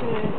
to